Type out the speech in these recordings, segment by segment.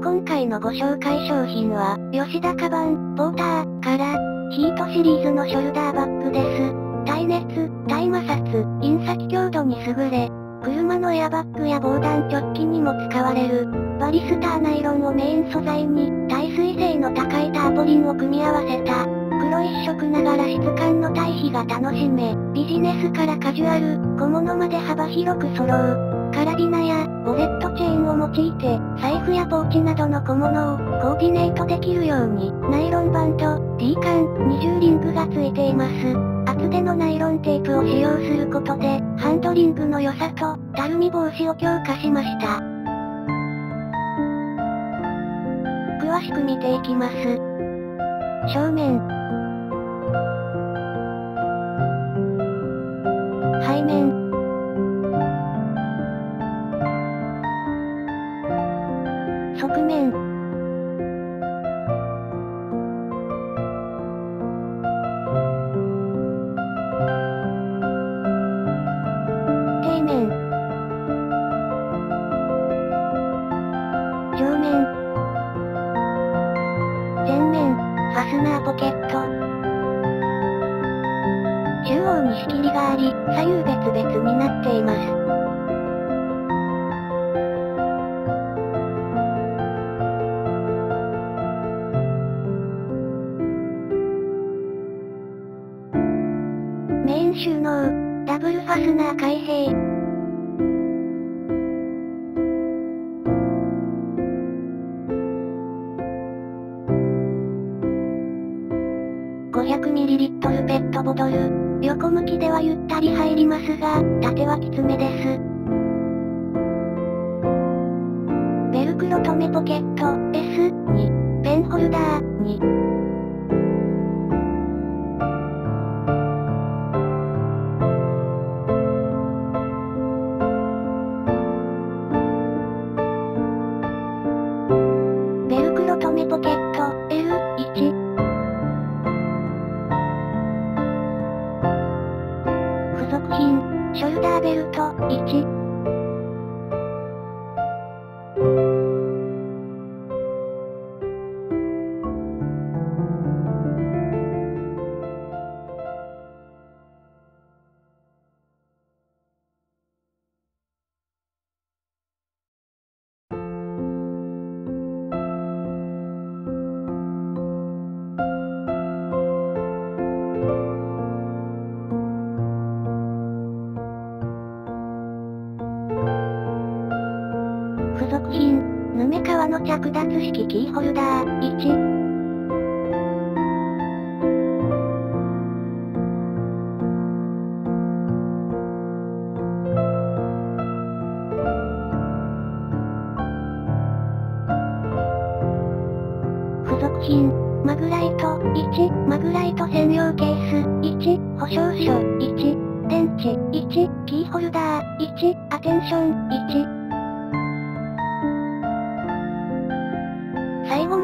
今回のご紹介商品は、吉田カバン、ポーター、から、ヒートシリーズのショルダーバッグです。耐熱、耐摩擦、印刷強度に優れ、車のエアバッグや防弾チョッキにも使われる、バリスターナイロンをメイン素材に、耐水性の高いターポリンを組み合わせた、黒一色ながら質感の対比が楽しめ、ビジネスからカジュアル、小物まで幅広く揃う。カラビナや、ウォやポーチなどの小物を、コーディネートできるように、ナイロンバンド、D 缶、二重リングがついています。厚手のナイロンテープを使用することで、ハンドリングの良さと、たるみ防止を強化しました。詳しく見ていきます。正面。側面。ファスナーポケット。中央に仕切りがあり、左右別々になっています。収納、ダブルファスナー開閉。500ml ペットボトル。横向きではゆったり入りますが、縦はきつめです。ベルクロ留めポケット、S、2、ペンホルダー、2。付属品ショルダーベルト、1。品、ヌメ革の着脱式キーホルダー、1。付属品、マグライト、1、マグライト専用ケース、1、保証書、1、電池、1、キーホルダー、1、アテンション、1、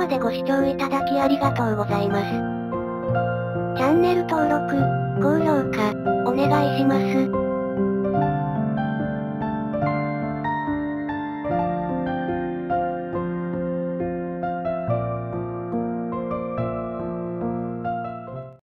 までご視聴いただきありがとうございます。チャンネル登録、高評価、お願いします。